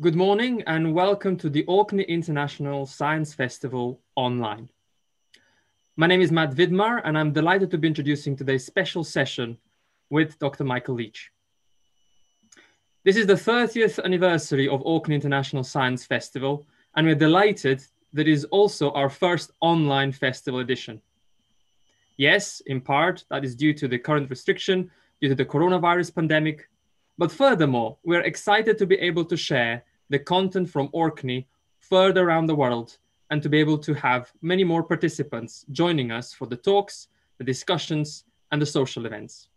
Good morning and welcome to the Orkney International Science Festival online. My name is Matt Vidmar and I'm delighted to be introducing today's special session with Dr. Michael Leach. This is the 30th anniversary of Orkney International Science Festival and we're delighted that it is also our first online festival edition. Yes, in part, that is due to the current restriction due to the coronavirus pandemic, but furthermore, we're excited to be able to share the content from Orkney further around the world and to be able to have many more participants joining us for the talks, the discussions, and the social events.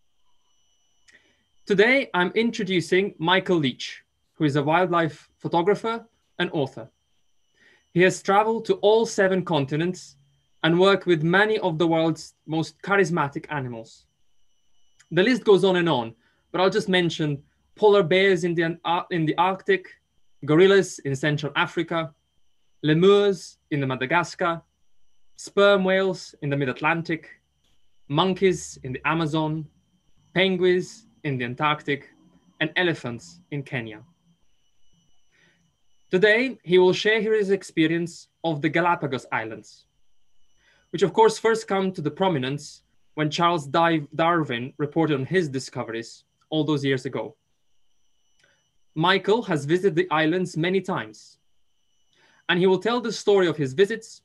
Today, I'm introducing Michael Leach, who is a wildlife photographer and author. He has traveled to all seven continents and worked with many of the world's most charismatic animals. The list goes on and on, but I'll just mention polar bears in the, uh, in the Arctic, gorillas in Central Africa, lemurs in the Madagascar, sperm whales in the mid-Atlantic, monkeys in the Amazon, penguins in the Antarctic, and elephants in Kenya. Today, he will share his experience of the Galapagos Islands, which of course first come to the prominence when Charles Darwin reported on his discoveries all those years ago. Michael has visited the islands many times, and he will tell the story of his visits,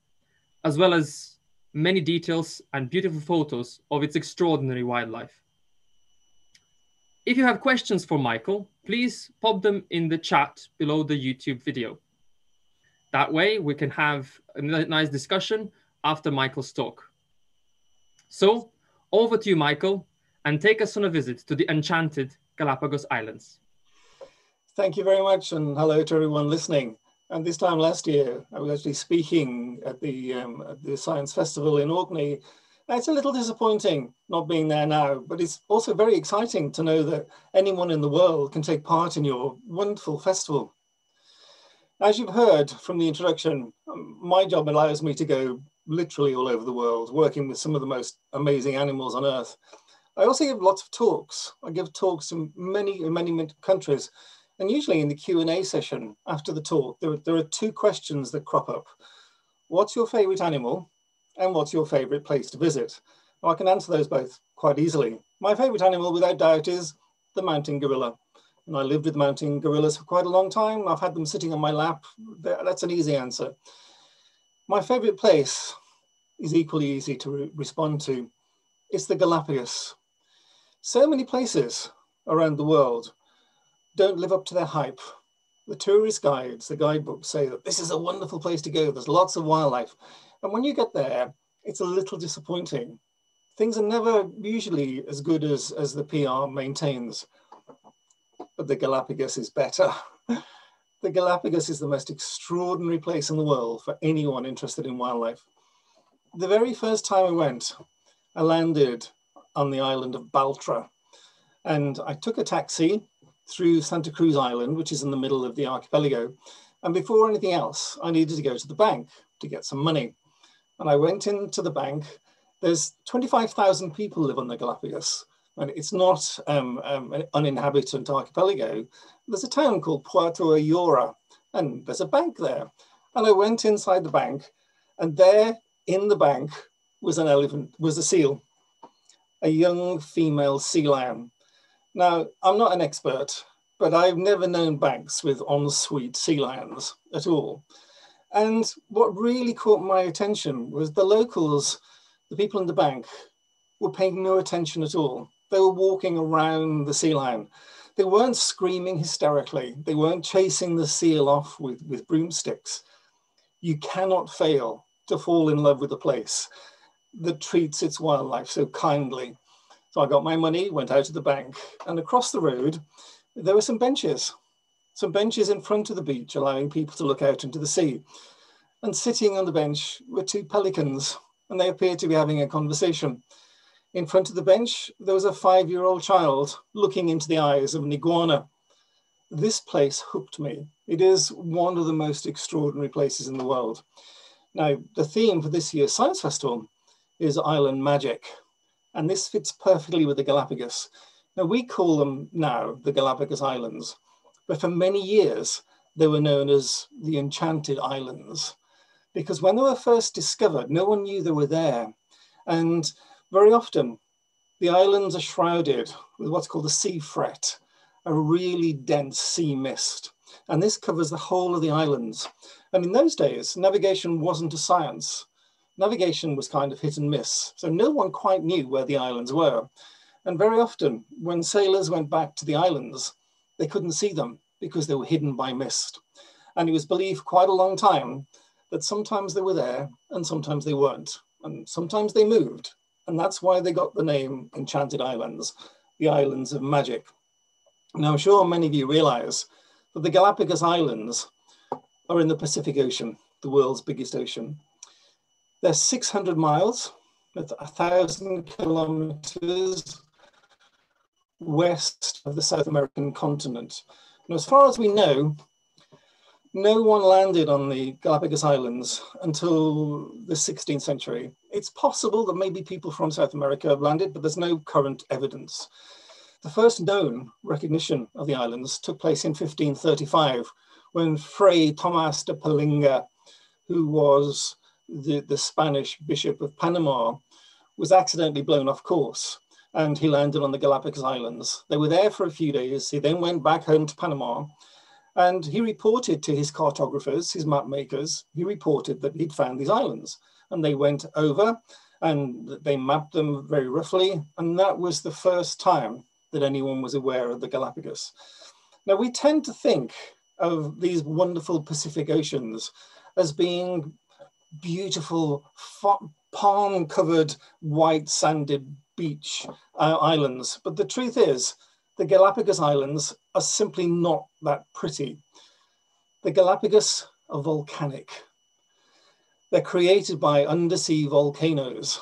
as well as many details and beautiful photos of its extraordinary wildlife. If you have questions for Michael, please pop them in the chat below the YouTube video. That way we can have a nice discussion after Michael's talk. So over to you, Michael, and take us on a visit to the enchanted Galapagos Islands. Thank you very much, and hello to everyone listening. And this time last year, I was actually speaking at the, um, at the Science Festival in Orkney. it's a little disappointing not being there now, but it's also very exciting to know that anyone in the world can take part in your wonderful festival. As you've heard from the introduction, um, my job allows me to go literally all over the world, working with some of the most amazing animals on earth. I also give lots of talks. I give talks in many, in many countries, and usually in the Q&A session after the talk, there, there are two questions that crop up. What's your favorite animal? And what's your favorite place to visit? I can answer those both quite easily. My favorite animal, without doubt, is the mountain gorilla. And I lived with mountain gorillas for quite a long time. I've had them sitting on my lap. That's an easy answer. My favorite place is equally easy to re respond to. It's the Galapagos. So many places around the world don't live up to their hype. The tourist guides, the guidebooks say that this is a wonderful place to go. There's lots of wildlife. And when you get there, it's a little disappointing. Things are never usually as good as, as the PR maintains, but the Galapagos is better. the Galapagos is the most extraordinary place in the world for anyone interested in wildlife. The very first time I went, I landed on the island of Baltra and I took a taxi through Santa Cruz Island, which is in the middle of the archipelago. And before anything else, I needed to go to the bank to get some money. And I went into the bank. There's 25,000 people live on the Galapagos. And it's not um, um, an uninhabited archipelago. There's a town called Puerto Ayora, and there's a bank there. And I went inside the bank, and there in the bank was an elephant, was a seal, a young female sea lion now, I'm not an expert, but I've never known banks with ensuite sea lions at all. And what really caught my attention was the locals, the people in the bank, were paying no attention at all. They were walking around the sea lion. They weren't screaming hysterically. They weren't chasing the seal off with, with broomsticks. You cannot fail to fall in love with a place that treats its wildlife so kindly so I got my money, went out to the bank, and across the road, there were some benches, some benches in front of the beach, allowing people to look out into the sea. And sitting on the bench were two pelicans, and they appeared to be having a conversation. In front of the bench, there was a five-year-old child looking into the eyes of an iguana. This place hooked me. It is one of the most extraordinary places in the world. Now, the theme for this year's Science Festival is Island Magic. And this fits perfectly with the Galapagos. Now we call them now the Galapagos Islands, but for many years, they were known as the Enchanted Islands because when they were first discovered, no one knew they were there. And very often, the islands are shrouded with what's called a sea fret, a really dense sea mist. And this covers the whole of the islands. And in those days, navigation wasn't a science. Navigation was kind of hit and miss. So no one quite knew where the islands were. And very often, when sailors went back to the islands, they couldn't see them because they were hidden by mist. And it was believed quite a long time that sometimes they were there and sometimes they weren't. And sometimes they moved. And that's why they got the name Enchanted Islands, the Islands of Magic. Now, I'm sure many of you realize that the Galapagos Islands are in the Pacific Ocean, the world's biggest ocean. They're 600 miles, that's 1,000 kilometers west of the South American continent. And as far as we know, no one landed on the Galapagos Islands until the 16th century. It's possible that maybe people from South America have landed, but there's no current evidence. The first known recognition of the islands took place in 1535 when Fray Tomas de Berlanga, who was the, the Spanish Bishop of Panama, was accidentally blown off course and he landed on the Galapagos Islands. They were there for a few days. He then went back home to Panama and he reported to his cartographers, his map makers, he reported that he'd found these islands and they went over and they mapped them very roughly. And that was the first time that anyone was aware of the Galapagos. Now we tend to think of these wonderful Pacific Oceans as being beautiful, palm covered, white sanded beach uh, islands. But the truth is, the Galapagos Islands are simply not that pretty. The Galapagos are volcanic. They're created by undersea volcanoes.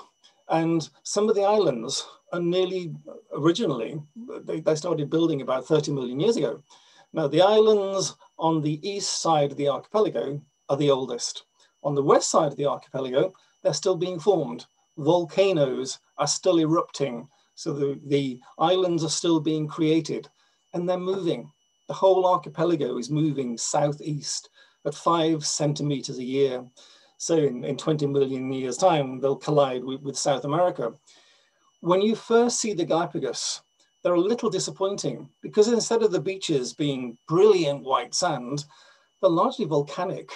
And some of the islands are nearly originally, they, they started building about 30 million years ago. Now, the islands on the east side of the archipelago are the oldest. On the west side of the archipelago, they're still being formed. Volcanoes are still erupting. So the, the islands are still being created and they're moving. The whole archipelago is moving southeast at five centimeters a year. So in, in 20 million years time, they'll collide with, with South America. When you first see the Galapagos, they're a little disappointing because instead of the beaches being brilliant white sand, they're largely volcanic.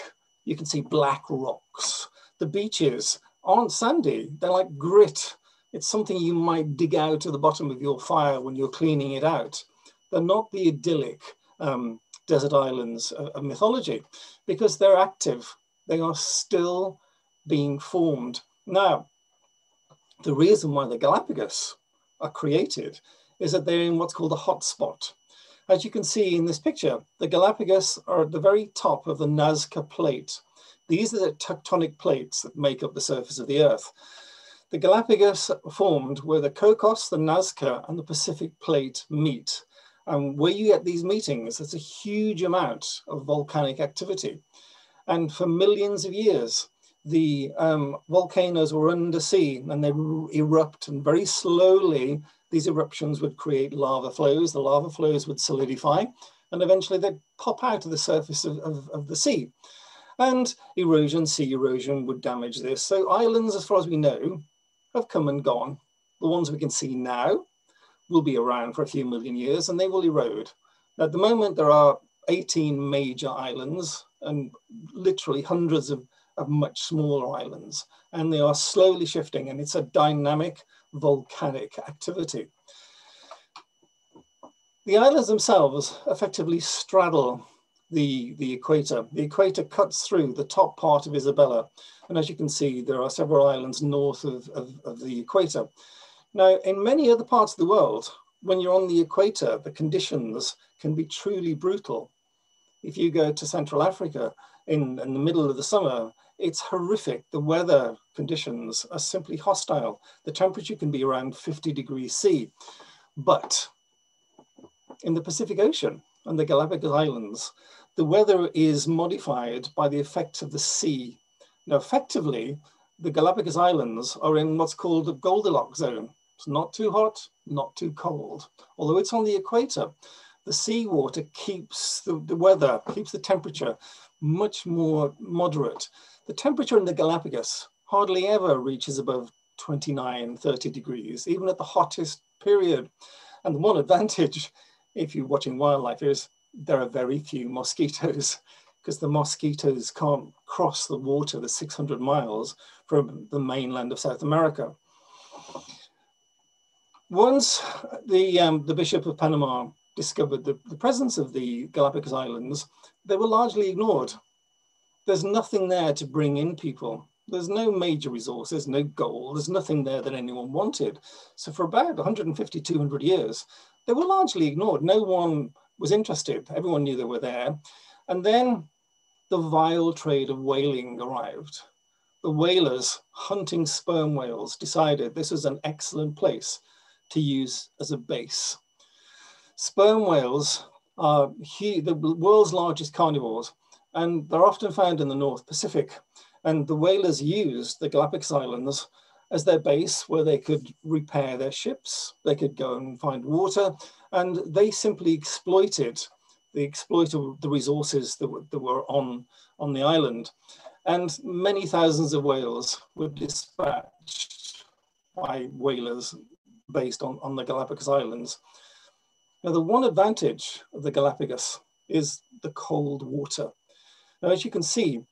You can see black rocks. The beaches aren't sandy, they're like grit. It's something you might dig out of the bottom of your fire when you're cleaning it out. They're not the idyllic um, desert islands of, of mythology because they're active. They are still being formed. Now, the reason why the Galapagos are created is that they're in what's called a hotspot. As you can see in this picture, the Galapagos are at the very top of the Nazca plate. These are the tectonic plates that make up the surface of the Earth. The Galapagos formed where the Cocos, the Nazca, and the Pacific plate meet. And where you get these meetings, there's a huge amount of volcanic activity. And for millions of years, the um, volcanoes were undersea and they erupt and very slowly these eruptions would create lava flows. The lava flows would solidify and eventually they'd pop out of the surface of, of, of the sea and erosion, sea erosion would damage this. So islands, as far as we know, have come and gone. The ones we can see now will be around for a few million years and they will erode. At the moment, there are 18 major islands and literally hundreds of, of much smaller islands. And they are slowly shifting and it's a dynamic volcanic activity. The islands themselves effectively straddle the, the equator. The equator cuts through the top part of Isabella. And as you can see, there are several islands north of, of, of the equator. Now, in many other parts of the world, when you're on the equator, the conditions can be truly brutal. If you go to Central Africa in, in the middle of the summer, it's horrific. The weather conditions are simply hostile. The temperature can be around 50 degrees C. But in the Pacific Ocean and the Galapagos Islands, the weather is modified by the effects of the sea. Now, effectively, the Galapagos Islands are in what's called the Goldilocks zone. It's not too hot, not too cold. Although it's on the equator, the seawater keeps the, the weather, keeps the temperature much more moderate. The temperature in the Galapagos hardly ever reaches above 29, 30 degrees, even at the hottest period. And the one advantage, if you're watching wildlife, is there are very few mosquitoes because the mosquitoes can't cross the water, the 600 miles from the mainland of South America. Once the, um, the Bishop of Panama discovered the, the presence of the Galapagos Islands, they were largely ignored. There's nothing there to bring in people. There's no major resources, no gold, there's nothing there that anyone wanted. So for about 150, 200 years, they were largely ignored. No one was interested. Everyone knew they were there. And then the vile trade of whaling arrived. The whalers hunting sperm whales decided this was an excellent place to use as a base. Sperm whales are he, the world's largest carnivores, and they're often found in the North Pacific. And the whalers used the Galapagos Islands as their base where they could repair their ships, they could go and find water, and they simply exploited they exploited the resources that were, that were on, on the island. And many thousands of whales were dispatched by whalers based on, on the Galapagos Islands. Now, the one advantage of the Galapagos is the cold water. Now, as you can see,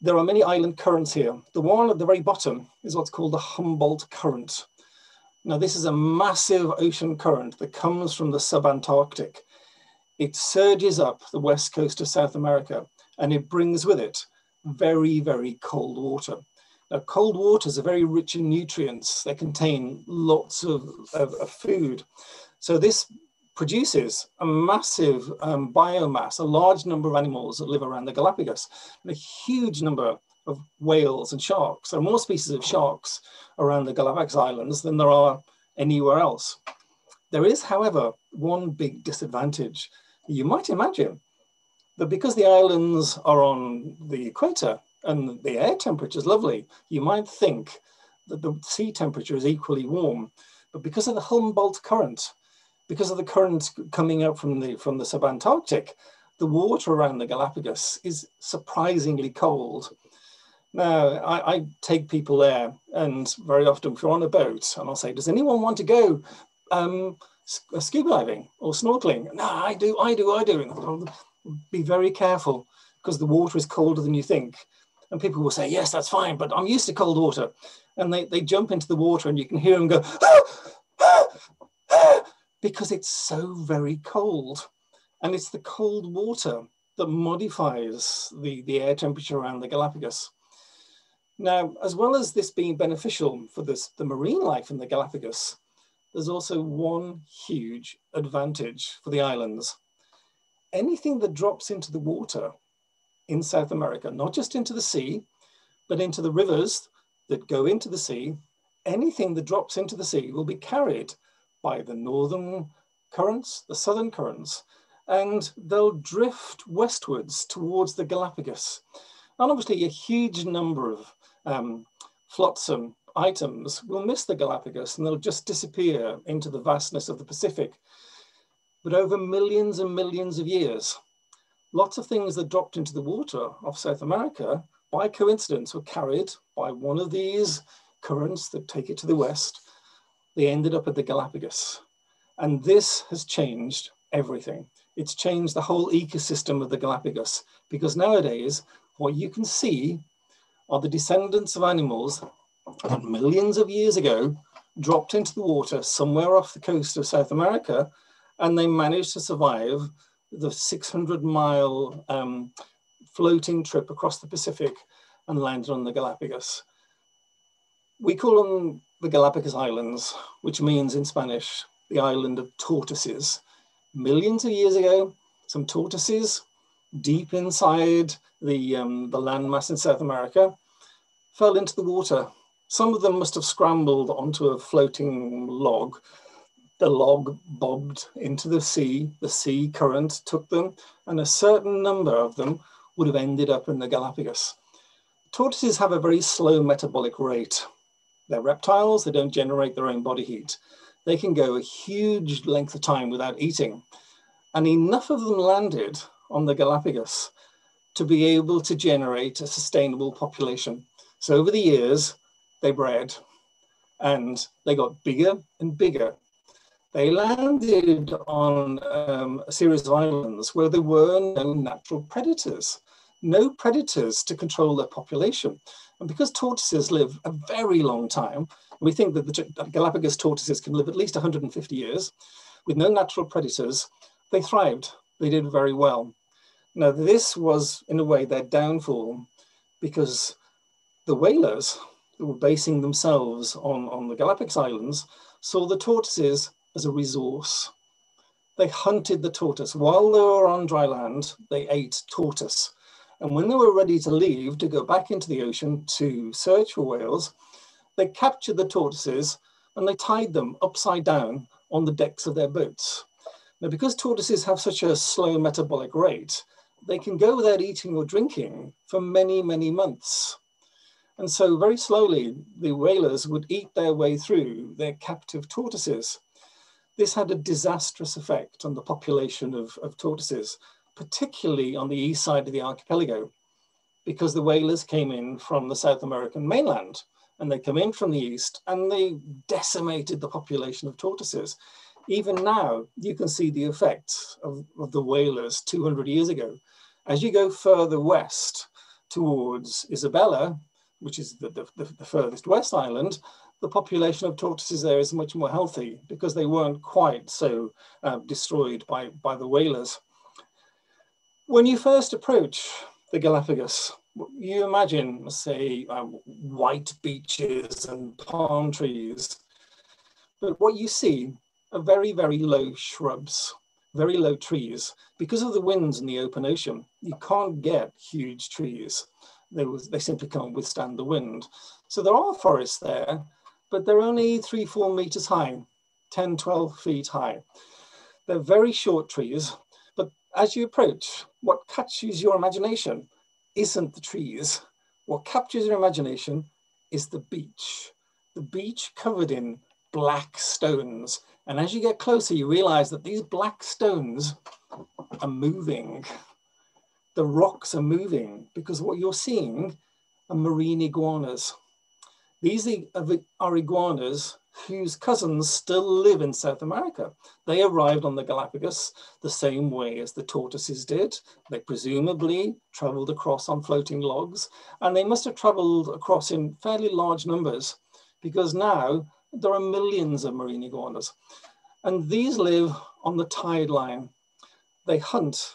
there are many island currents here. The one at the very bottom is what's called the Humboldt Current. Now, this is a massive ocean current that comes from the subantarctic. It surges up the west coast of South America and it brings with it very, very cold water. Now, cold waters are very rich in nutrients. They contain lots of, of, of food. So this produces a massive um, biomass, a large number of animals that live around the Galapagos, and a huge number of whales and sharks. There are more species of sharks around the Galapagos Islands than there are anywhere else. There is, however, one big disadvantage. You might imagine that because the islands are on the equator and the air temperature is lovely, you might think that the sea temperature is equally warm. But because of the Humboldt current, because of the currents coming up from the, from the subantarctic, the water around the Galapagos is surprisingly cold. Now, I, I, take people there, and very often if you're on a boat, and I'll say, does anyone want to go um, uh, scuba diving or snorkeling? No, I do, I do, I do. Be very careful because the water is colder than you think. And people will say, yes, that's fine, but I'm used to cold water. And they, they jump into the water and you can hear them go, ah, because it's so very cold. And it's the cold water that modifies the, the air temperature around the Galapagos. Now, as well as this being beneficial for this, the marine life in the Galapagos, there's also one huge advantage for the islands. Anything that drops into the water in South America, not just into the sea, but into the rivers that go into the sea, anything that drops into the sea will be carried by the northern currents, the southern currents, and they'll drift westwards towards the Galapagos. And obviously a huge number of um, flotsam items will miss the Galapagos and they'll just disappear into the vastness of the Pacific. But over millions and millions of years, lots of things that dropped into the water of South America by coincidence were carried by one of these currents that take it to the west they ended up at the Galapagos. And this has changed everything. It's changed the whole ecosystem of the Galapagos because nowadays what you can see are the descendants of animals that millions of years ago dropped into the water somewhere off the coast of South America and they managed to survive the 600 mile um, floating trip across the Pacific and landed on the Galapagos. We call them the Galapagos Islands, which means in Spanish, the island of tortoises. Millions of years ago, some tortoises deep inside the, um, the landmass in South America fell into the water. Some of them must have scrambled onto a floating log. The log bobbed into the sea, the sea current took them, and a certain number of them would have ended up in the Galapagos. Tortoises have a very slow metabolic rate. They're reptiles, they don't generate their own body heat. They can go a huge length of time without eating. and enough of them landed on the Galapagos to be able to generate a sustainable population. So over the years, they bred and they got bigger and bigger. They landed on um, a series of islands where there were no natural predators, no predators to control their population. And because tortoises live a very long time, we think that the uh, Galapagos tortoises can live at least 150 years with no natural predators, they thrived. They did very well. Now, this was, in a way, their downfall because the whalers who were basing themselves on, on the Galapagos Islands saw the tortoises as a resource. They hunted the tortoise. While they were on dry land, they ate tortoise. And when they were ready to leave to go back into the ocean to search for whales, they captured the tortoises and they tied them upside down on the decks of their boats. Now, because tortoises have such a slow metabolic rate, they can go without eating or drinking for many, many months. And so very slowly, the whalers would eat their way through their captive tortoises. This had a disastrous effect on the population of, of tortoises, particularly on the east side of the archipelago, because the whalers came in from the South American mainland and they come in from the east and they decimated the population of tortoises. Even now, you can see the effects of, of the whalers 200 years ago. As you go further west towards Isabella, which is the, the, the, furthest west island, the population of tortoises there is much more healthy because they weren't quite so uh, destroyed by, by the whalers. When you first approach the Galapagos, you imagine, say, um, white beaches and palm trees, but what you see are very, very low shrubs, very low trees. Because of the winds in the open ocean, you can't get huge trees. They, was, they simply can't withstand the wind. So there are forests there, but they're only three, four meters high, 10, 12 feet high. They're very short trees, as you approach, what catches your imagination isn't the trees. What captures your imagination is the beach. The beach covered in black stones. And as you get closer, you realize that these black stones are moving. The rocks are moving because what you're seeing are marine iguanas. These are iguanas whose cousins still live in South America. They arrived on the Galapagos the same way as the tortoises did. They presumably traveled across on floating logs, and they must have traveled across in fairly large numbers because now there are millions of marine iguanas. And these live on the tide line. They hunt,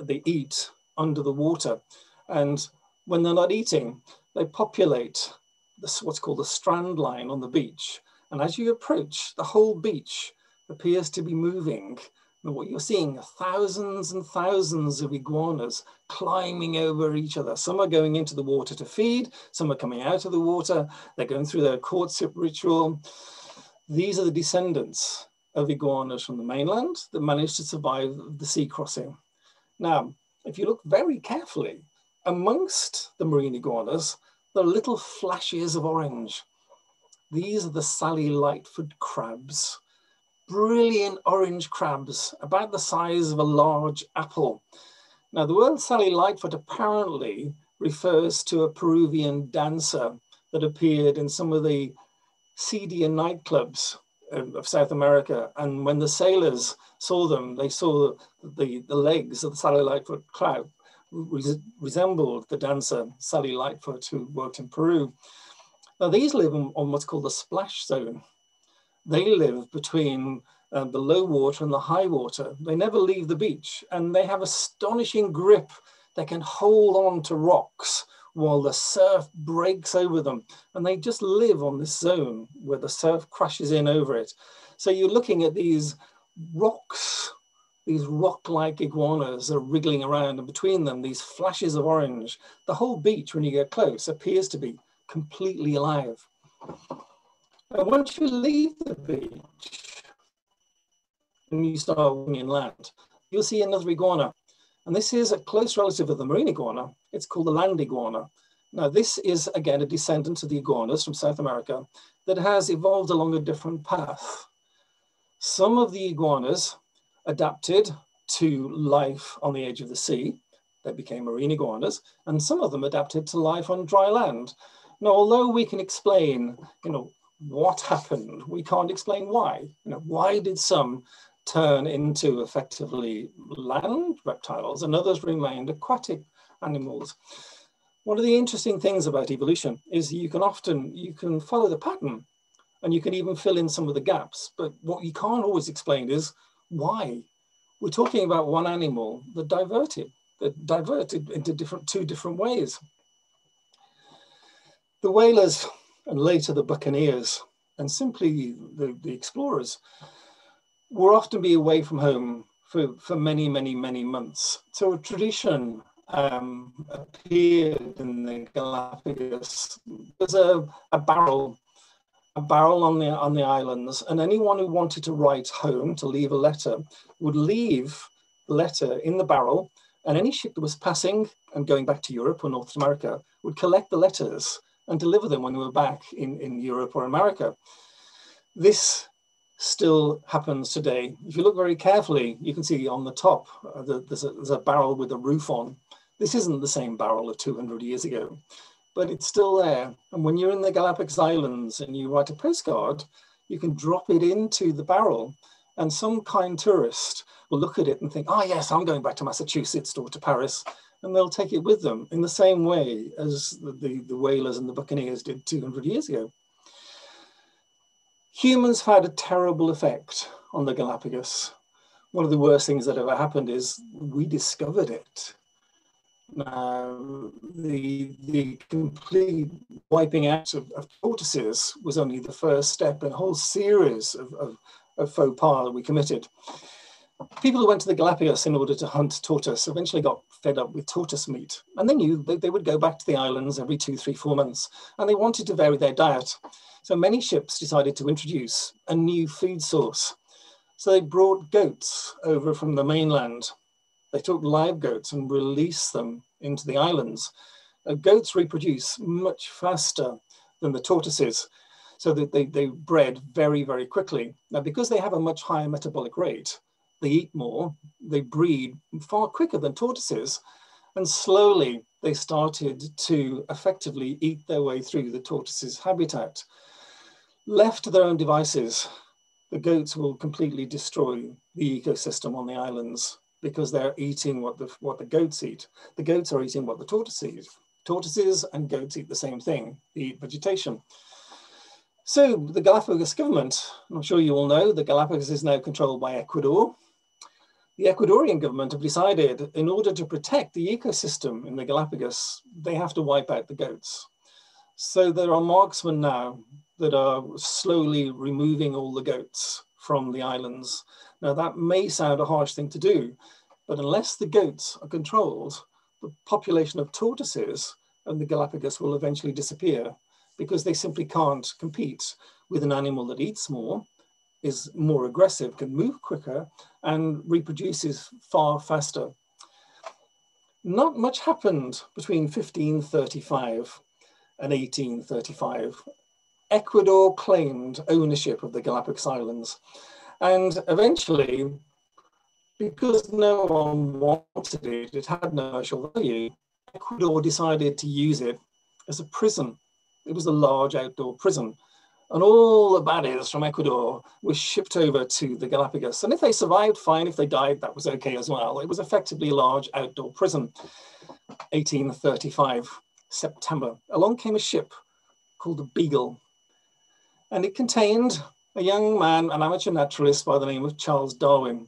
they eat under the water. And when they're not eating, they populate this, what's called the strand line on the beach. And as you approach, the whole beach appears to be moving. And what you're seeing are thousands and thousands of iguanas climbing over each other. Some are going into the water to feed, some are coming out of the water, they're going through their courtship ritual. These are the descendants of iguanas from the mainland that managed to survive the sea crossing. Now, if you look very carefully, amongst the marine iguanas, there are little flashes of orange. These are the Sally Lightfoot crabs. Brilliant orange crabs, about the size of a large apple. Now, the word Sally Lightfoot apparently refers to a Peruvian dancer that appeared in some of the seedier nightclubs um, of South America. And when the sailors saw them, they saw the, the legs of the Sally Lightfoot crab res resembled the dancer Sally Lightfoot who worked in Peru. Now these live on, what's called the splash zone. They live between uh, the low water and the high water. They never leave the beach and they have astonishing grip. They can hold on to rocks while the surf breaks over them. And they just live on this zone where the surf crashes in over it. So you're looking at these rocks, these rock-like iguanas are wriggling around and between them, these flashes of orange. The whole beach, when you get close, appears to be completely alive. But once you leave the beach and you start walking inland, you'll see another iguana. And this is a close relative of the marine iguana. It's called the land iguana. Now, this is again a descendant of the iguanas from South America that has evolved along a different path. Some of the iguanas adapted to life on the edge of the sea. They became marine iguanas, and some of them adapted to life on dry land. Now, although we can explain, you know, what happened, we can't explain why. You know, why did some turn into effectively land reptiles and others remained aquatic animals? One of the interesting things about evolution is you can often, you can follow the pattern and you can even fill in some of the gaps. But what you can't always explain is why. We're talking about one animal that diverted, that diverted into different two different ways. The whalers and later the buccaneers and simply the, the explorers will often be away from home for, for many, many, many months. So a tradition um, appeared in the Galapagos. There's a, a barrel a barrel on the on the islands, and anyone who wanted to write home to leave a letter would leave the letter in the barrel, and any ship that was passing and going back to Europe or North America would collect the letters and deliver them when they were back in, in Europe or America. This still happens today. If you look very carefully, you can see on the top, uh, the, there's, a, there's a barrel with a roof on. This isn't the same barrel of 200 years ago but it's still there. And when you're in the Galapagos Islands and you write a postcard, you can drop it into the barrel and some kind tourist will look at it and think, oh yes, I'm going back to Massachusetts or to Paris, and they'll take it with them in the same way as the, the, the whalers and the buccaneers did 200 years ago. Humans had a terrible effect on the Galapagos. One of the worst things that ever happened is we discovered it. Uh, the, the complete wiping out of, of, tortoises was only the first step in a whole series of, of, of faux pas that we committed. People who went to the Galapagos in order to hunt tortoise eventually got fed up with tortoise meat. And they knew they, they would go back to the islands every two, three, four months. And they wanted to vary their diet. So many ships decided to introduce a new food source. So they brought goats over from the mainland they took live goats and released them into the islands. Uh, goats reproduce much faster than the tortoises, so that they, they bred very, very quickly. Now, because they have a much higher metabolic rate, they eat more, they breed far quicker than tortoises, and slowly they started to effectively eat their way through the tortoise's habitat. Left to their own devices, the goats will completely destroy the ecosystem on the islands because they're eating what the, what the goats eat. The goats are eating what the tortoises eat. Tortoises and goats eat the same thing, they eat vegetation. So the Galapagos government, I'm sure you all know, the Galapagos is now controlled by Ecuador. The Ecuadorian government have decided in order to protect the ecosystem in the Galapagos, they have to wipe out the goats. So there are marksmen now that are slowly removing all the goats from the islands now, that may sound a harsh thing to do, but unless the goats are controlled, the population of tortoises and the Galapagos will eventually disappear because they simply can't compete with an animal that eats more, is more aggressive, can move quicker, and reproduces far faster. Not much happened between 1535 and 1835. Ecuador claimed ownership of the Galapagos Islands and eventually, because no one wanted it, it had no commercial value, Ecuador decided to use it as a prison. It was a large outdoor prison. And all the baddies from Ecuador were shipped over to the Galapagos. And if they survived, fine. If they died, that was okay as well. It was effectively a large outdoor prison. 1835, September. Along came a ship called the Beagle. And it contained a young man, an amateur naturalist by the name of Charles Darwin.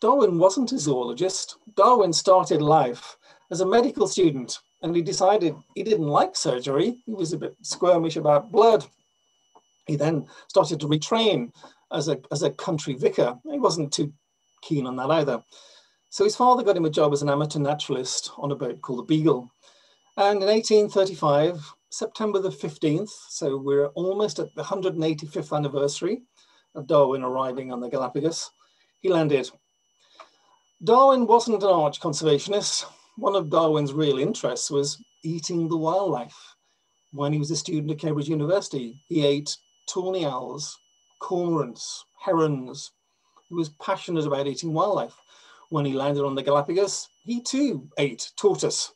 Darwin wasn't a zoologist. Darwin started life as a medical student and he decided he didn't like surgery. He was a bit squirmish about blood. He then started to retrain as a, as a country vicar. He wasn't too keen on that either. So his father got him a job as an amateur naturalist on a boat called the Beagle. And in 1835, September the 15th, so we're almost at the 185th anniversary of Darwin arriving on the Galapagos, he landed. Darwin wasn't an arch conservationist. One of Darwin's real interests was eating the wildlife. When he was a student at Cambridge University, he ate tawny owls, cormorants, herons, He was passionate about eating wildlife. When he landed on the Galapagos, he too ate tortoise.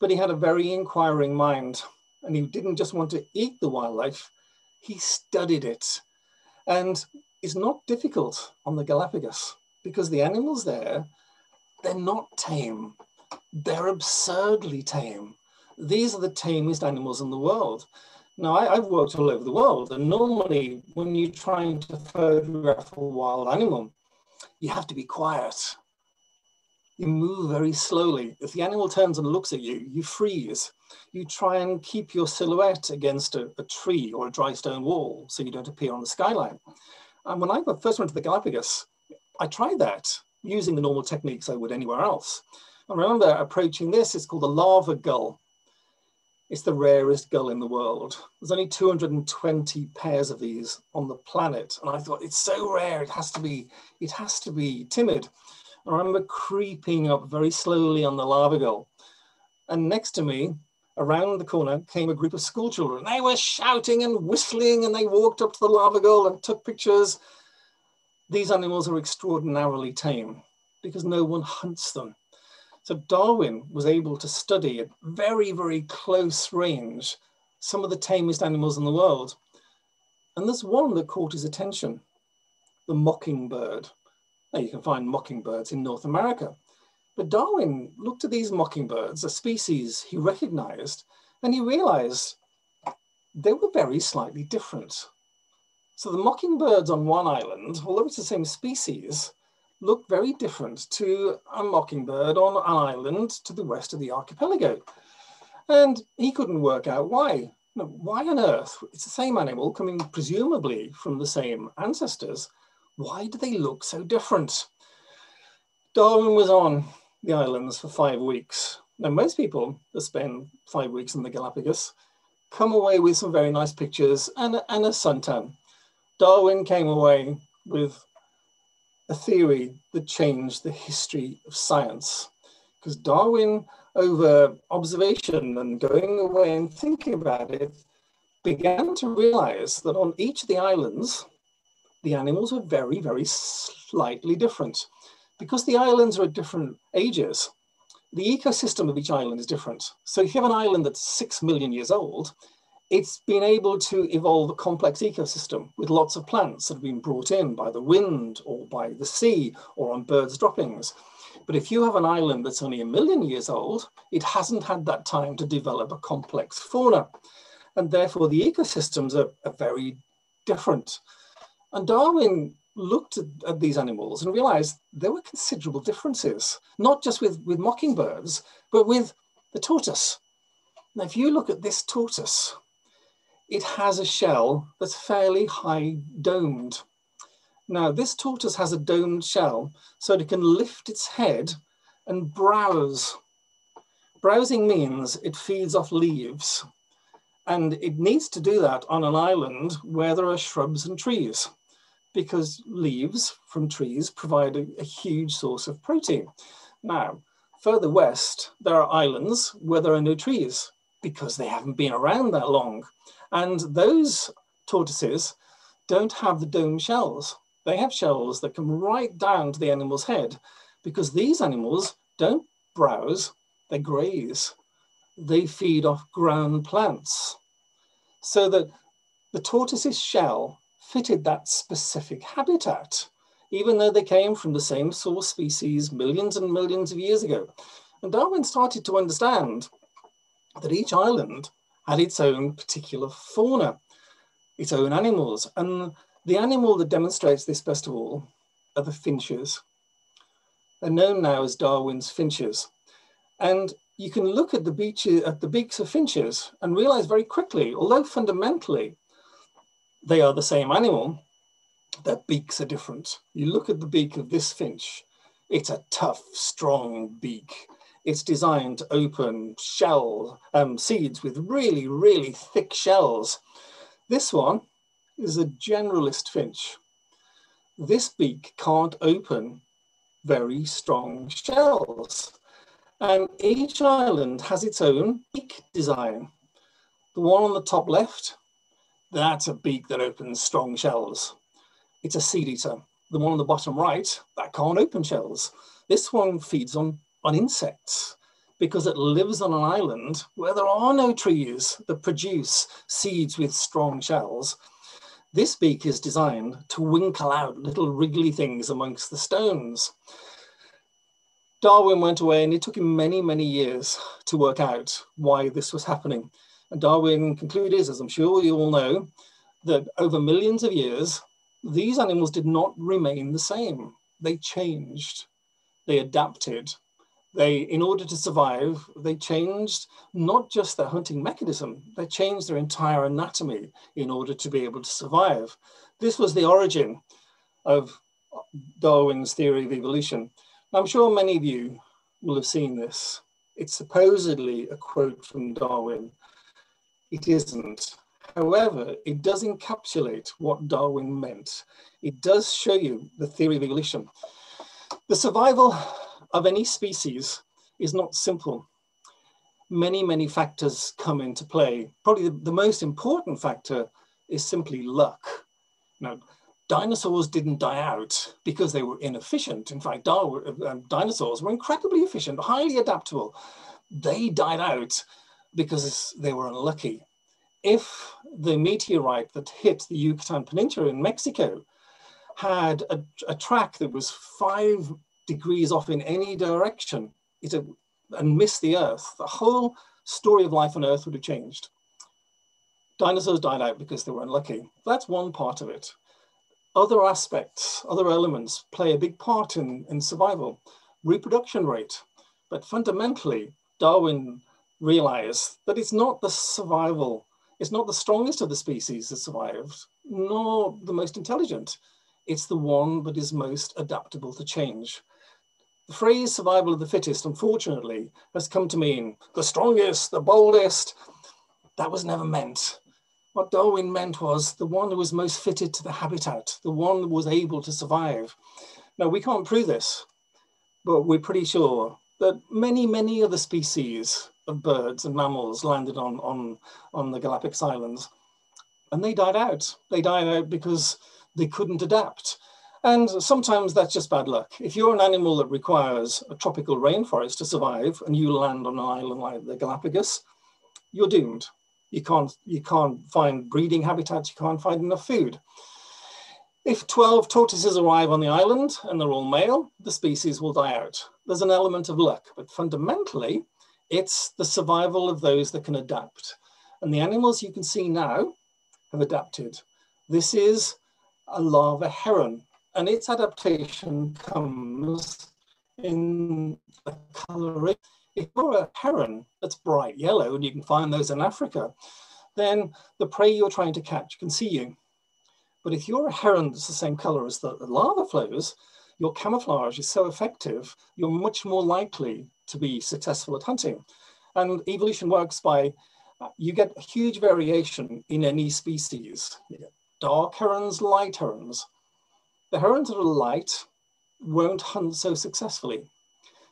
But he had a very inquiring mind and he didn't just want to eat the wildlife, he studied it. And it's not difficult on the Galapagos because the animals there, they're not tame. They're absurdly tame. These are the tamest animals in the world. Now, I, have worked all over the world, and normally when you're trying to photograph a wild animal, you have to be quiet. You move very slowly. If the animal turns and looks at you, you freeze. You try and keep your silhouette against a, a tree or a dry stone wall so you don't appear on the skyline. And when I first went to the Galapagos, I tried that using the normal techniques I would anywhere else. I remember approaching this, it's called a lava gull. It's the rarest gull in the world. There's only 220 pairs of these on the planet. And I thought, it's so rare, it has to be, it has to be timid. And I remember creeping up very slowly on the lava gull. And next to me, around the corner, came a group of school children. They were shouting and whistling and they walked up to the lava gull and took pictures. These animals are extraordinarily tame because no one hunts them. So Darwin was able to study at very, very close range some of the tamest animals in the world. And there's one that caught his attention, the mockingbird. Now you can find mockingbirds in North America. But Darwin looked at these mockingbirds, a species he recognized, and he realized they were very slightly different. So the mockingbirds on one island, although it's the same species, look very different to a mockingbird on an island to the west of the archipelago. And he couldn't work out why. Why on earth? It's the same animal coming presumably from the same ancestors. Why do they look so different? Darwin was on the islands for five weeks. Now, most people that spend five weeks in the Galapagos come away with some very nice pictures and, and a suntan. Darwin came away with a theory that changed the history of science. Because Darwin, over observation and going away and thinking about it, began to realize that on each of the islands, the animals were very, very slightly different. Because the islands are at different ages, the ecosystem of each island is different. So if you have an island that's six million years old, it's been able to evolve a complex ecosystem with lots of plants that have been brought in by the wind or by the sea or on birds' droppings. But if you have an island that's only a million years old, it hasn't had that time to develop a complex fauna. And therefore the ecosystems are, are very different. And Darwin looked at, at, these animals and realized there were considerable differences, not just with, with mockingbirds, but with the tortoise. Now, if you look at this tortoise, it has a shell that's fairly high domed. Now this tortoise has a domed shell so it can lift its head and browse. Browsing means it feeds off leaves and it needs to do that on an island where there are shrubs and trees because leaves from trees provide a, a huge source of protein. Now, further west, there are islands where there are no trees because they haven't been around that long. And those tortoises don't have the dome shells. They have shells that come right down to the animal's head because these animals don't browse, they graze. They feed off ground plants. So that the tortoise's shell fitted that specific habitat, even though they came from the same source species millions and millions of years ago. And Darwin started to understand that each island had its own particular fauna, its own animals. And the animal that demonstrates this best of all are the finches. They're known now as Darwin's finches. And you can look at the, beach, at the beaks of finches and realize very quickly, although fundamentally they are the same animal, their beaks are different. You look at the beak of this finch, it's a tough, strong beak it's designed to open shell um, seeds with really, really thick shells. This one is a generalist finch. This beak can't open very strong shells. And each island has its own beak design. The one on the top left, that's a beak that opens strong shells. It's a seed eater. the one on the bottom right, that can't open shells. This one feeds on, on insects because it lives on an island where there are no trees that produce seeds with strong shells. This beak is designed to winkle out little wriggly things amongst the stones. Darwin went away and it took him many, many years to work out why this was happening. And Darwin concluded, as I'm sure you all know, that over millions of years, these animals did not remain the same. They changed, they adapted, they, in order to survive, they changed not just their hunting mechanism, they changed their entire anatomy in order to be able to survive. This was the origin of Darwin's theory of evolution. I'm sure many of you will have seen this. It's supposedly a quote from Darwin. It isn't. However, it does encapsulate what Darwin meant. It does show you the theory of evolution. The survival of any species is not simple. Many, many factors come into play. Probably the, the most important factor is simply luck. Now, dinosaurs didn't die out because they were inefficient. In fact, uh, dinosaurs were incredibly efficient, highly adaptable. They died out because they were unlucky. If the meteorite that hit the Yucatan Peninsula in Mexico had a, a track that was five degrees off in any direction it, and miss the Earth, the whole story of life on Earth would have changed. Dinosaurs died out because they were unlucky. That's one part of it. Other aspects, other elements play a big part in, in survival. Reproduction rate. But fundamentally, Darwin realized that it's not the survival, it's not the strongest of the species that survived, nor the most intelligent. It's the one that is most adaptable to change. The phrase survival of the fittest, unfortunately, has come to mean the strongest, the boldest. That was never meant. What Darwin meant was the one who was most fitted to the habitat, the one that was able to survive. Now, we can't prove this, but we're pretty sure that many, many other species of birds and mammals landed on, on, on the Galapagos Islands and they died out. They died out because they couldn't adapt. And sometimes that's just bad luck. If you're an animal that requires a tropical rainforest to survive and you land on an island like the Galapagos, you're doomed. You can't, you can't find breeding habitats, you can't find enough food. If 12 tortoises arrive on the island and they're all male, the species will die out. There's an element of luck, but fundamentally, it's the survival of those that can adapt. And the animals you can see now have adapted. This is a lava heron and its adaptation comes in the coloring. If you're a heron that's bright yellow, and you can find those in Africa, then the prey you're trying to catch can see you. But if you're a heron that's the same color as the, the lava flows, your camouflage is so effective, you're much more likely to be successful at hunting. And evolution works by, you get huge variation in any species. Dark herons, light herons, the herons that are light won't hunt so successfully.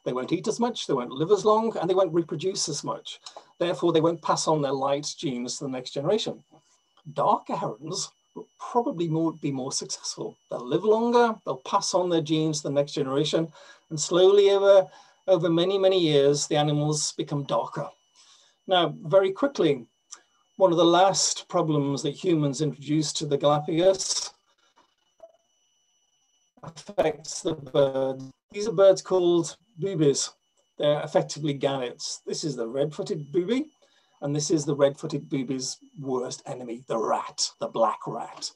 They won't eat as much, they won't live as long, and they won't reproduce as much. Therefore, they won't pass on their light genes to the next generation. Darker herons will probably more, be more successful. They'll live longer, they'll pass on their genes to the next generation, and slowly over, over many, many years, the animals become darker. Now, very quickly, one of the last problems that humans introduced to the Galapagos affects the bird. These are birds called boobies. They're effectively gannets. This is the red-footed booby, and this is the red-footed booby's worst enemy, the rat, the black rat.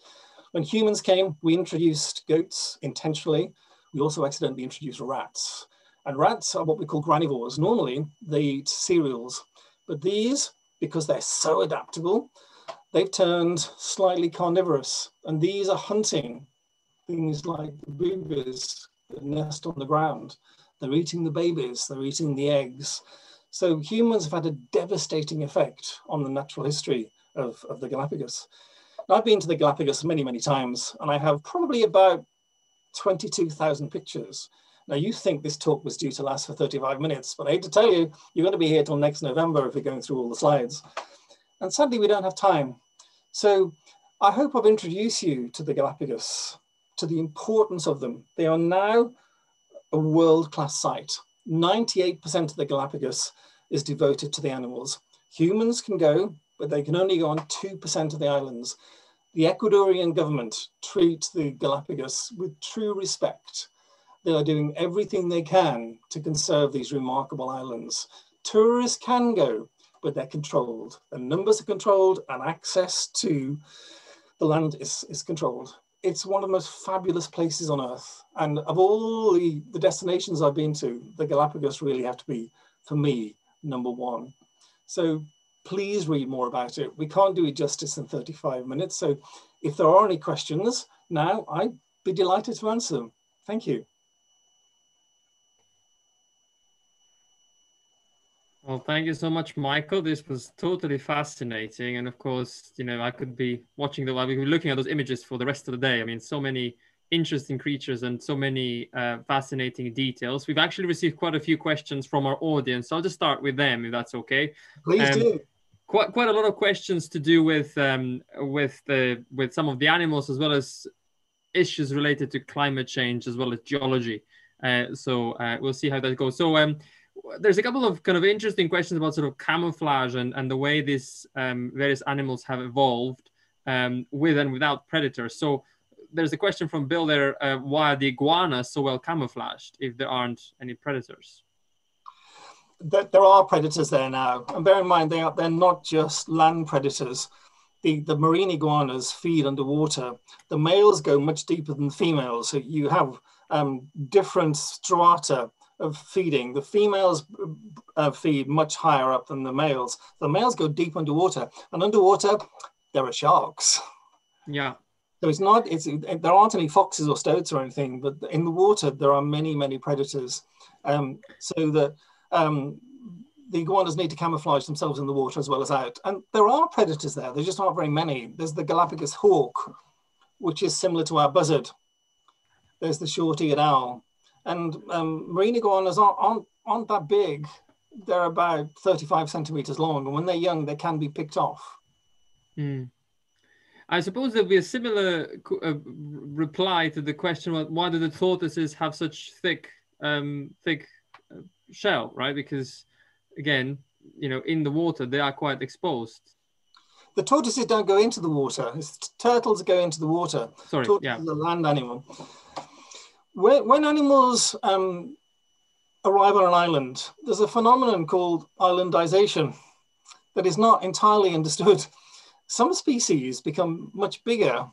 When humans came, we introduced goats intentionally. We also accidentally introduced rats. And rats are what we call granivores. Normally, they eat cereals, but these, because they're so adaptable, they've turned slightly carnivorous. And these are hunting things like the boobies that nest on the ground. They're eating the babies, they're eating the eggs. So humans have had a devastating effect on the natural history of, of the Galapagos. I've been to the Galapagos many, many times, and I have probably about 22,000 pictures. Now, you think this talk was due to last for 35 minutes, but I hate to tell you, you're going to be here till next November if we're going through all the slides. And sadly, we don't have time. So I hope I've introduced you to the Galapagos to the importance of them. They are now a world-class site. 98% of the Galapagos is devoted to the animals. Humans can go, but they can only go on 2% of the islands. The Ecuadorian government treat the Galapagos with true respect. They are doing everything they can to conserve these remarkable islands. Tourists can go, but they're controlled. The numbers are controlled and access to the land is, is controlled. It's one of the most fabulous places on earth. And of all the, the destinations I've been to, the Galapagos really have to be, for me, number one. So please read more about it. We can't do it justice in 35 minutes. So if there are any questions now, I'd be delighted to answer them. Thank you. Well, thank you so much, Michael. This was totally fascinating. And of course, you know, I could be watching the, I be looking at those images for the rest of the day. I mean, so many interesting creatures and so many uh, fascinating details. We've actually received quite a few questions from our audience. So I'll just start with them, if that's okay. Please um, do. Quite, quite a lot of questions to do with um, with the with some of the animals as well as issues related to climate change as well as geology. Uh, so uh, we'll see how that goes. So um, there's a couple of kind of interesting questions about sort of camouflage and, and the way these um, various animals have evolved um, with and without predators. So there's a question from Bill there, uh, why are the iguanas so well camouflaged if there aren't any predators? There are predators there now. And bear in mind, they are, they're not just land predators. The, the marine iguanas feed underwater. The males go much deeper than the females. So you have um, different strata of feeding. The females uh, feed much higher up than the males. The males go deep underwater, and underwater there are sharks. Yeah. So it's not. It's there aren't any foxes or stoats or anything, but in the water there are many many predators. Um, so that um, the iguanas need to camouflage themselves in the water as well as out. And there are predators there. There just aren't very many. There's the Galapagos hawk, which is similar to our buzzard. There's the short-eared owl. And um, marine iguanas aren't, aren't, aren't that big. They're about 35 centimeters long. And when they're young, they can be picked off. Mm. I suppose there'll be a similar uh, reply to the question: Why do the tortoises have such thick, um, thick uh, shell? Right? Because again, you know, in the water they are quite exposed. The tortoises don't go into the water. It's turtles go into the water. Sorry, tortoise yeah. a land animal when, when animals um, arrive on an island, there's a phenomenon called islandization that is not entirely understood. Some species become much bigger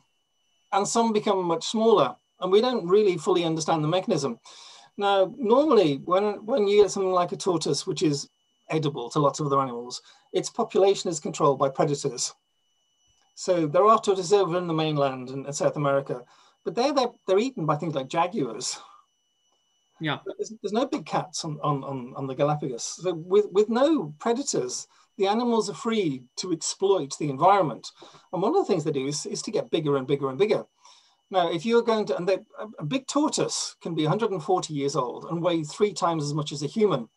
and some become much smaller, and we don't really fully understand the mechanism. Now, normally, when, when you get something like a tortoise, which is edible to lots of other animals, its population is controlled by predators. So there are tortoises over in the mainland and South America, but they're, they're, they're eaten by things like jaguars. Yeah. There's, there's no big cats on, on, on, on the Galapagos. So with, with no predators, the animals are free to exploit the environment. And one of the things they do is, is to get bigger and bigger and bigger. Now, if you're going to, and they, a big tortoise can be 140 years old and weigh three times as much as a human.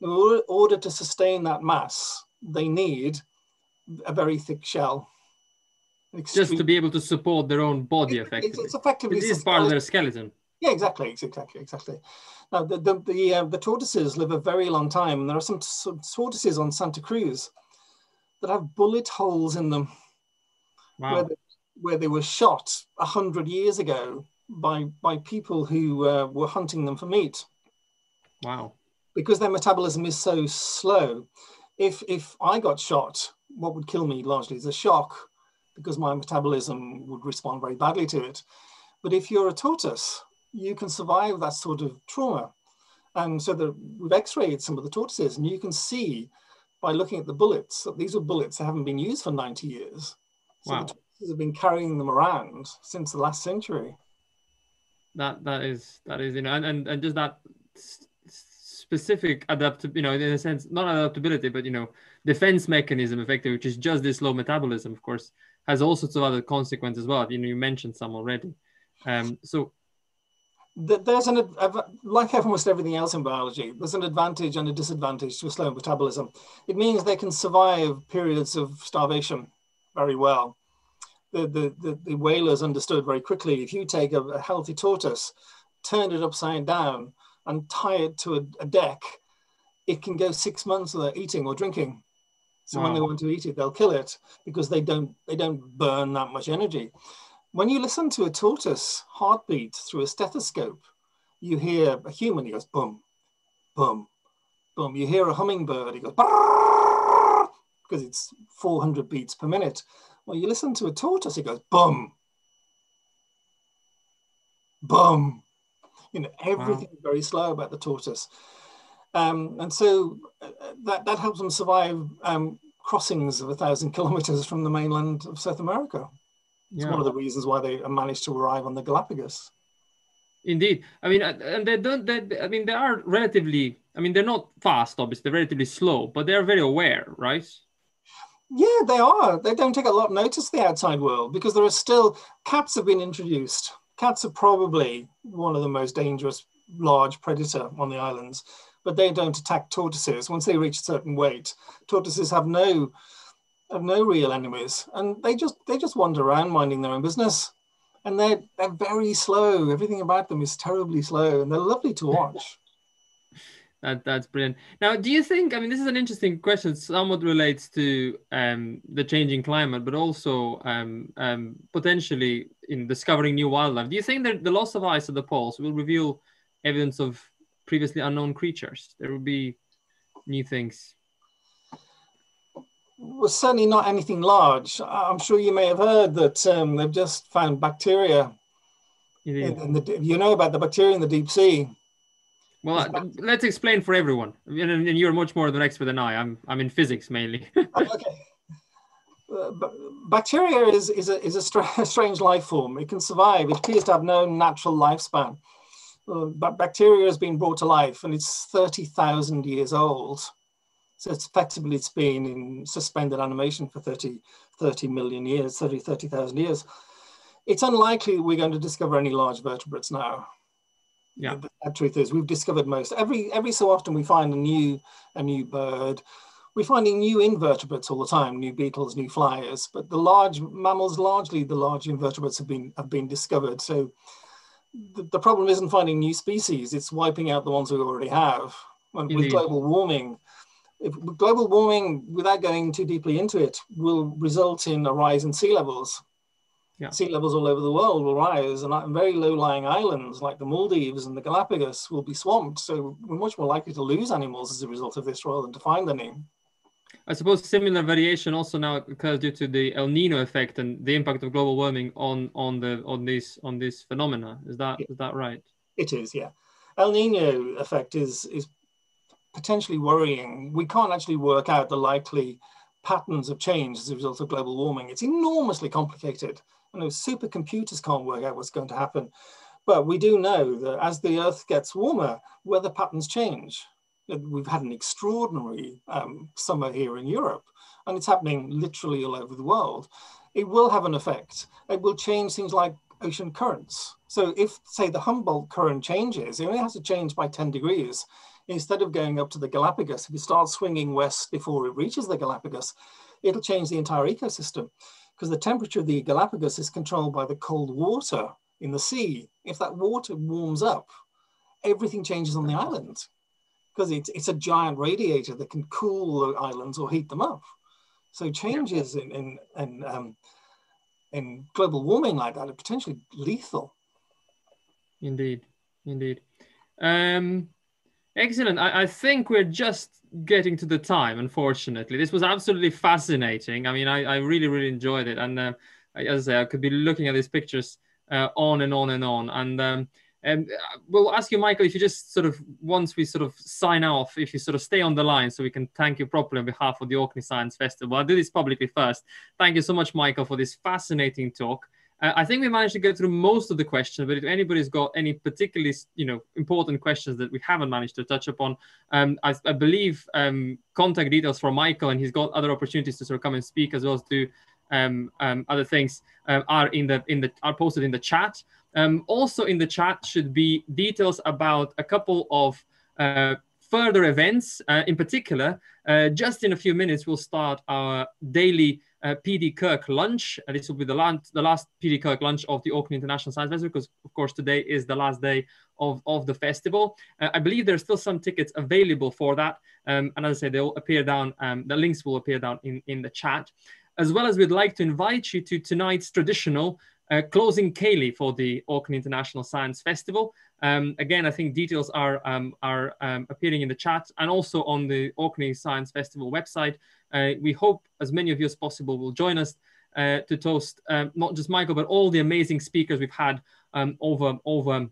In order to sustain that mass, they need a very thick shell just to be able to support their own body effectively. It's, it's effectively it is part of their skeleton. Yeah, exactly, exactly, exactly. Now the the the, uh, the, tortoises live a very long time, and there are some, some tortoises on Santa Cruz that have bullet holes in them, wow. where, they, where they were shot a hundred years ago by by people who uh, were hunting them for meat. Wow! Because their metabolism is so slow. If if I got shot, what would kill me largely is a shock because my metabolism would respond very badly to it. But if you're a tortoise, you can survive that sort of trauma. And so the, we've x-rayed some of the tortoises and you can see by looking at the bullets that these are bullets that haven't been used for 90 years. So wow. the tortoises have been carrying them around since the last century. That that is that is you know and and, and just that specific adaptability, you know, in a sense, not adaptability, but you know, defense mechanism effectively, which is just this low metabolism, of course, has all sorts of other consequences as well. You know, you mentioned some already. Um, so there's an like almost everything else in biology there's an advantage and a disadvantage to a slow metabolism it means they can survive periods of starvation very well the, the, the, the whalers understood very quickly if you take a, a, healthy tortoise, turn it upside down, and tie it to a, a, deck, it can go six months without eating or drinking. So wow. when they want to eat it, they'll kill it because they don't they don't burn that much energy. When you listen to a tortoise heartbeat through a stethoscope, you hear a human, he goes boom, boom, boom. You hear a hummingbird, he goes because it's 400 beats per minute. Well, you listen to a tortoise, it goes boom, boom. You know, everything wow. very slow about the tortoise. Um, and so uh, that, that helps them survive um, crossings of a thousand kilometers from the mainland of South America. It's yeah. one of the reasons why they managed to arrive on the Galapagos. Indeed, I mean, uh, and they don't. They, I mean, they are relatively. I mean, they're not fast, obviously. They're relatively slow, but they are very aware, right? Yeah, they are. They don't take a lot of notice of the outside world because there are still cats have been introduced. Cats are probably one of the most dangerous large predator on the islands, but they don't attack tortoises. Once they reach a certain weight, tortoises have no have no real enemies, and they just they just wander around minding their own business. And they're they're very slow. Everything about them is terribly slow, and they're lovely to watch. That, that's brilliant. Now, do you think? I mean, this is an interesting question. Somewhat relates to um, the changing climate, but also um, um, potentially in discovering new wildlife. Do you think that the loss of ice at the poles will reveal evidence of previously unknown creatures? There will be new things. Well, certainly not anything large. I'm sure you may have heard that um, they've just found bacteria. In, the, you know about the bacteria in the deep sea well, uh, let's explain for everyone. And you're much more of an expert than I. I'm I'm in physics mainly. okay. Uh, bacteria is, is, a, is a, str strange life form. It can survive. It appears to have no natural lifespan. Oh, but bacteria has been brought to life and it's 30,000 years old. So it's effectively it's been in suspended animation for 30, 30 million years, 30, 30,000 years. It's unlikely we're going to discover any large vertebrates now. Yeah. The truth is we've discovered most. Every every so often we find a new a new bird. We're finding new invertebrates all the time, new beetles, new flyers, but the large mammals, largely the large invertebrates have been have been discovered. So the, the problem isn't finding new species, it's wiping out the ones we already have. And with global warming, if global warming, without going too deeply into it, will result in a rise in sea levels yeah. sea levels all over the world will rise and uh, very low-lying islands like the Maldives and the Galapagos will be swamped. So we're much more likely to lose animals as a result of this rather than to find any. I suppose similar variation also now occurs due to the El Nino effect and the impact of global warming on on the on this on this phenomena. Is that is that right? It is, yeah. El Nino effect is is potentially worrying. We can't actually work out the likely patterns of change as a result of global warming. It's enormously complicated. You know, supercomputers can't work out what's going to happen. But we do know that as the Earth gets warmer, weather patterns change. We've had an extraordinary um, summer here in Europe, and it's happening literally all over the world. It will have an effect. It will change things like ocean currents. So if, say, the Humboldt current changes, it only has to change by 10 degrees. Instead of going up to the Galapagos, if it starts swinging west before it reaches the Galapagos, it'll change the entire ecosystem because the temperature of the Galapagos is controlled by the cold water in the sea. If that water warms up, everything changes on the island because it's, it's a giant radiator that can cool the islands or heat them up. So changes in, in, in, um, in global warming like that are potentially lethal. Indeed, indeed. Um, excellent. I, I think we're just getting to the time, unfortunately. This was absolutely fascinating. I mean, I, I really, really enjoyed it. And uh, as I say, I could be looking at these pictures uh, on and on and on. And um, uh, we'll ask you, Michael, if you just sort of, once we sort of sign off, if you sort of stay on the line so we can thank you properly on behalf of the Orkney Science Festival. I'll do this publicly first. Thank you so much, Michael, for this fascinating talk. Uh, I think we managed to go through most of the questions, but if anybody's got any particularly, you know, important questions that we haven't managed to touch upon, um, I, I, believe um, contact details for Michael, and he's got other opportunities to sort of come and speak as well as do um, um other things uh, are in the in the are posted in the chat. Um, also in the chat should be details about a couple of uh, further events. Uh, in particular, uh, just in a few minutes, we'll start our daily uh, PD Kirk lunch. Uh, this will be the, last, the last PD Kirk lunch of the Orkney International Science Festival because, of course, today is the last day of, of the festival. Uh, I believe there's still some tickets available for that. Um, and as I say, they'll appear down, um, the links will appear down in, in the chat. As well as we'd like to invite you to tonight's traditional uh, closing ceilidh for the Orkney International Science Festival. Um, again, I think details are, um, are um, appearing in the chat and also on the Orkney Science Festival website. Uh, we hope as many of you as possible will join us uh, to toast um, not just Michael, but all the amazing speakers we've had um, over, over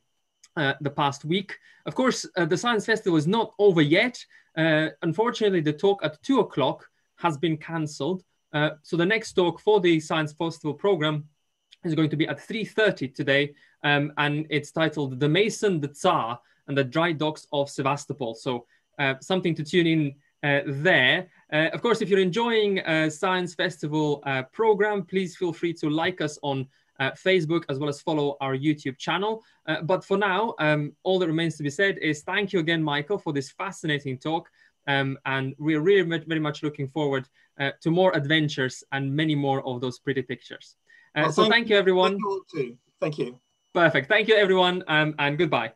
uh, the past week. Of course, uh, the Science Festival is not over yet. Uh, unfortunately, the talk at two o'clock has been cancelled. So the next talk for the Science Festival program is going to be at 3.30 today, um, and it's titled The Mason, the Tsar, and the Dry Docks of Sevastopol. So uh, something to tune in uh, there. Uh, of course, if you're enjoying uh, Science Festival uh, program, please feel free to like us on uh, Facebook as well as follow our YouTube channel. but for now, um, all that remains to be said is thank you again, Michael, for this fascinating talk. Um, and we're really very much looking forward to more adventures and many more of those pretty pictures. Uh, well, so thank, thank you, everyone. Thank you. Thank you. Perfect. Thank you, everyone, um, and goodbye.